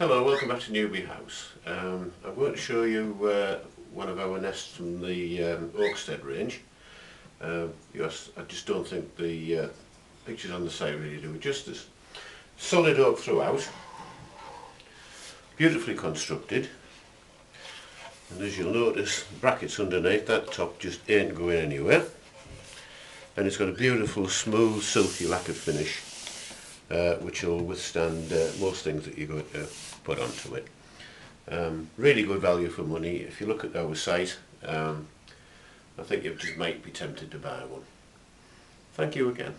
Hello, welcome back to Newby House. Um, I'm going to show you uh, one of our nests from the um, Oakstead range. Uh, yes, I just don't think the uh, pictures on the site really do it justice. Solid oak throughout, beautifully constructed, and as you'll notice, brackets underneath, that top just ain't going anywhere. And it's got a beautiful, smooth, silky lacquered finish uh, which will withstand uh, most things that you're going to put onto it. Um, really good value for money. If you look at our site, um, I think you just might be tempted to buy one. Thank you again.